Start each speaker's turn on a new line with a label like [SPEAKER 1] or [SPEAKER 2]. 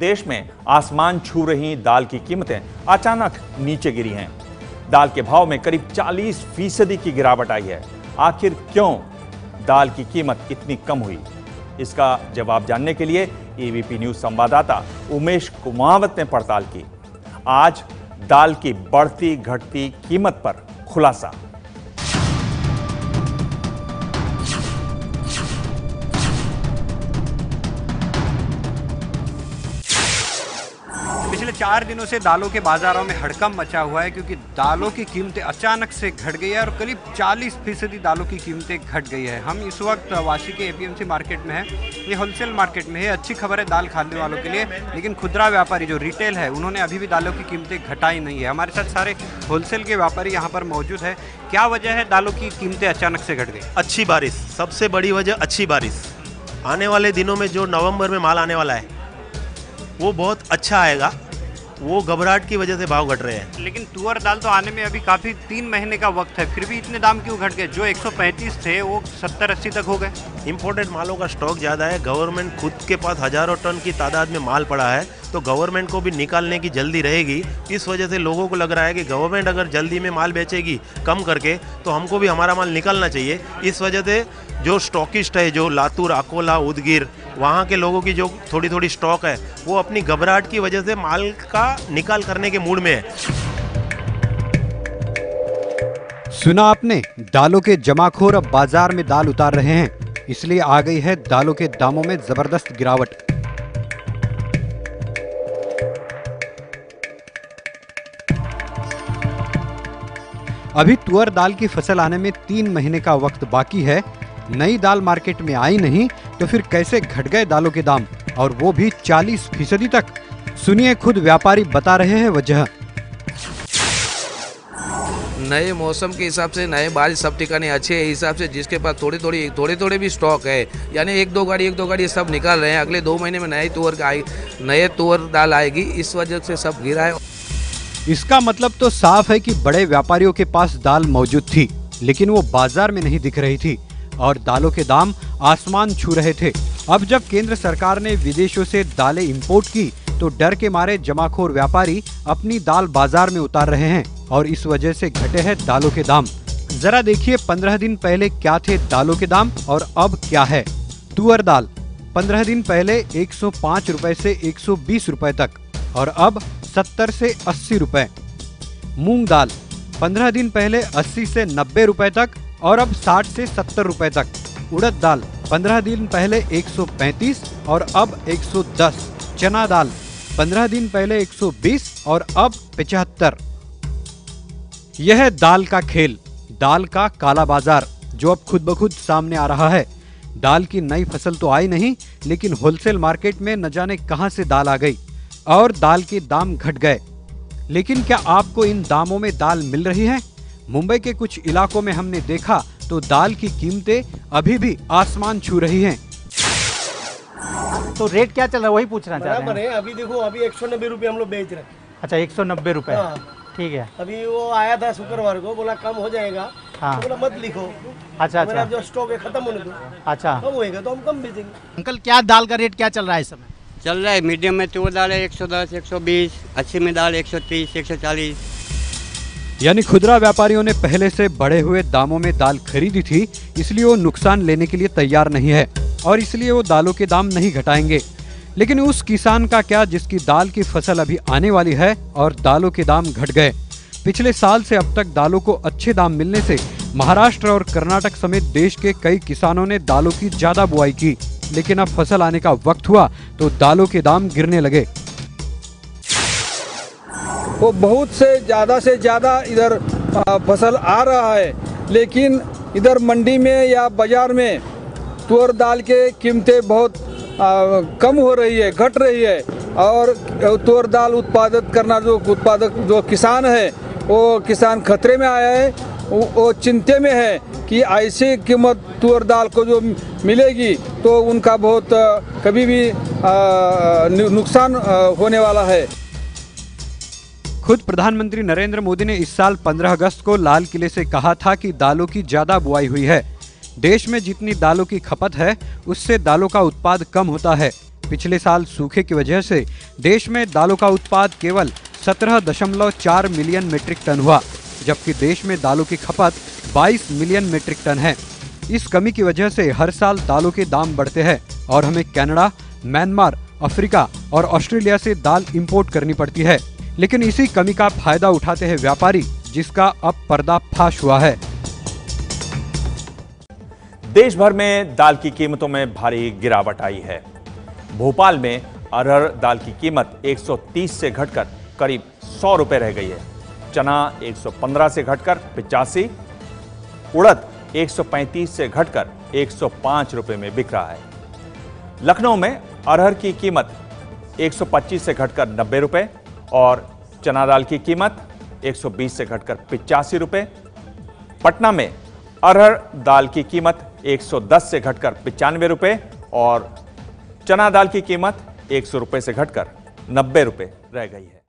[SPEAKER 1] देश में आसमान छू रही दाल की कीमतें अचानक नीचे गिरी हैं। दाल के भाव में करीब 40 फ़ीसदी की गिरावट आई है। आखिर क्यों दाल की कीमत इतनी कम हुई? इसका जवाब जानने के लिए एबीपी न्यूज़ संवाददाता उमेश कुमावत ने पड़ताल की। आज दाल की बढ़ती घटती कीमत पर खुलासा।
[SPEAKER 2] पिछले चार दिनों से दालों के बाजारों में हड़कम मचा हुआ है क्योंकि दालों की कीमतें अचानक से घट गई है और करीब 40 फ़ीसदी दालों की कीमतें घट गई है। हम इस वक्त वाशी के एपीएमसी मार्केट में हैं। ये होलसेल मार्केट में है। अच्छी खबर है दाल खाने वालों के लिए। लेकिन खुदरा व्यापारी जो रिटेल है, उन्होंने अभी भी दालों की कीमतें घटाई नहीं है। हमारे साथ सारे होलसेल के व्यापारी यहाँ पर मौजूद है। क्या वजह है दालों की कीमतें अचानक से घट गई?
[SPEAKER 3] अच्छी बारिश। सबसे बड़ी वजह अच्छी बारिश। आने वाले दिनों में जो नवंबर में माल आने वाला है, वो बहुत अच्छा आएगा। वो घबराहट की वजह से भाव घट रहे हैं।
[SPEAKER 2] लेकिन तुअर दाल तो आने में अभी काफ़ी तीन महीने का वक्त है फिर भी इतने दाम क्यों घट गए? जो 135 थे वो 70 80 तक हो गए।
[SPEAKER 3] इम्पोर्टेड मालों का स्टॉक ज़्यादा है। गवर्नमेंट खुद के पास हज़ारों टन की तादाद में माल पड़ा है तो गवर्नमेंट को भी निकालने की जल्दी रहेगी। इस वजह से लोगों को लग रहा है कि गवर्नमेंट अगर जल्दी में माल बेचेगी कम करके तो हमको भी हमारा माल निकालना चाहिए। इस वजह से जो स्टॉकिस्ट है, जो लातूर, अकोला, उदगीर, वहाँ के लोगों की जो थोड़ी थोड़ी स्टॉक है, वो अपनी घबराहट की वजह से माल का निकाल करने के मूड में है।
[SPEAKER 4] सुना आपने? दालों के जमाखोर अब बाज़ार में दाल उतार रहे हैं। इसलिए आ गई है दालों के दामों में ज़बरदस्त गिरावट। अभी तुअर दाल की फ़सल आने में तीन महीने का वक्त बाकी है। नई दाल मार्केट में आई नहीं तो फिर कैसे घट गए दालों के दाम? और वो भी 40 फ़ीसदी तक। सुनिए खुद व्यापारी बता रहे हैं वजह।
[SPEAKER 5] नए मौसम के हिसाब से नए बारिश सब ठिकाने अच्छे हिसाब से जिसके पास थोड़ी थोड़ी थोड़े थोड़े भी स्टॉक है। यानी एक दो गाड़ी एक दो गाड़ी सब निकाल रहे हैं। अगले दो महीने में नए तुअर आई नए तुअर दाल आएगी इस वजह से सब गिरा है।
[SPEAKER 4] इसका मतलब तो साफ़ है कि बड़े व्यापारियों के पास दाल मौजूद थी लेकिन वो बाज़ार में नहीं दिख रही थी। और दालों के दाम आसमान छू रहे थे। अब जब केंद्र सरकार ने विदेशों से दालें इंपोर्ट की तो डर के मारे जमाखोर व्यापारी अपनी दाल बाज़ार में उतार रहे हैं और इस वजह से घटे हैं दालों के दाम। जरा देखिए पंद्रह दिन पहले क्या थे दालों के दाम और अब क्या है। तुअर दाल, पंद्रह दिन पहले एक सौ पाँच रूपए से एक सौ बीस रूपए तक और अब सत्तर से अस्सी रूपए। मूंग दाल, पंद्रह दिन पहले अस्सी से नब्बे रूपए तक और अब 60 से 70 रुपए तक। उड़द दाल 15 दिन पहले 135 और अब 110 चना दाल 15 दिन पहले 120 और अब 75 यह दाल का खेल, दाल का काला बाज़ार, जो अब खुद ब खुद सामने आ रहा है। दाल की नई फ़सल तो आई नहीं, लेकिन होलसेल मार्केट में न जाने कहाँ से दाल आ गई, और दाल के दाम घट गए। लेकिन क्या आपको इन दामों में दाल मिल रही है? मुंबई के कुछ इलाकों में हमने देखा तो दाल की कीमतें अभी भी आसमान छू रही हैं।
[SPEAKER 6] तो रेट क्या चल रहा है? वही पूछना चाह रहे हैं।
[SPEAKER 7] अभी देखो अभी एक सौ नब्बे रुपये हम लोग बेच रहे हैं।
[SPEAKER 6] अच्छा एक सौ नब्बे रुपये।
[SPEAKER 7] हाँ।
[SPEAKER 6] ठीक है।
[SPEAKER 7] अभी वो आया था शुक्रवार को बोला कम हो जाएगा।
[SPEAKER 6] हाँ।
[SPEAKER 7] तो बोला मत लिखो।
[SPEAKER 6] अच्छा अच्छा।
[SPEAKER 7] जो स्टॉक है खत्म होने दो।
[SPEAKER 6] अच्छा।
[SPEAKER 7] कम होएगा तो हम कम बेचेंगे।
[SPEAKER 6] अंकल क्या दाल का रेट क्या चल रहा है इस समय?
[SPEAKER 8] चल रहा है। मीडियम में तूर दाल है 110, 120, अच्छी में दाल 130, 140
[SPEAKER 4] यानी खुदरा व्यापारियों ने पहले से बढ़े हुए दामों में दाल खरीदी थी, इसलिए वो नुकसान लेने के लिए तैयार नहीं है, और इसलिए वो दालों के दाम नहीं घटाएँगे। लेकिन उस किसान का क्या, जिसकी दाल की फ़सल अभी आने वाली है और दालों के दाम घट गए? पिछले साल से अब तक दालों को अच्छे दाम मिलने से महाराष्ट्र और कर्नाटक समेत देश के कई किसानों ने दालों की ज़्यादा बुआई की। लेकिन अब फ़सल आने का वक्त हुआ तो दालों के दाम गिरने लगे।
[SPEAKER 9] वो बहुत से ज़्यादा से ज़्यादा इधर फ़सल आ रहा है। लेकिन इधर मंडी में या बाज़ार में तुअर दाल के कीमतें बहुत आ, कम हो रही है घट रही है। और तुअर दाल उत्पादक करना जो उत्पादक जो किसान है वो किसान खतरे में आया है। वो चिंते में है कि ऐसी कीमत तुअर दाल को जो मिलेगी तो उनका बहुत कभी भी नुकसान होने वाला है।
[SPEAKER 4] खुद प्रधानमंत्री नरेंद्र मोदी ने इस साल 15 अगस्त को लाल किले से कहा था कि दालों की ज़्यादा बुआई हुई है। देश में जितनी दालों की खपत है उससे दालों का उत्पाद कम होता है। पिछले साल सूखे की वजह से देश में दालों का उत्पाद केवल 17.4 मिलियन मीट्रिक टन हुआ जबकि देश में दालों की खपत 22 मिलियन मीट्रिक टन है। इस कमी की वजह से हर साल दालों के दाम बढ़ते हैं और हमें कनाडा, म्यांमार अफ्रीका और ऑस्ट्रेलिया से दाल इंपोर्ट करनी पड़ती है। लेकिन इसी कमी का फ़ायदा उठाते हैं व्यापारी, जिसका अब पर्दाफाश हुआ है।
[SPEAKER 1] देश भर में दाल की कीमतों में भारी गिरावट आई है। भोपाल में अरहर दाल की कीमत 130 से घटकर करीब 100 रुपए रह गई है। चना 115 से घटकर पिचासी, उड़द 135 से घटकर 105 रुपए में बिक रहा है। लखनऊ में अरहर की कीमत 125 से घटकर 90 रुपए और चना दाल की कीमत 120 से घटकर पिचासी रुपए। पटना में अरहर दाल की कीमत 110 से घटकर पिचानवे रुपए और चना दाल की कीमत एक सौ रुपये से घटकर नब्बे रुपये रह गई है।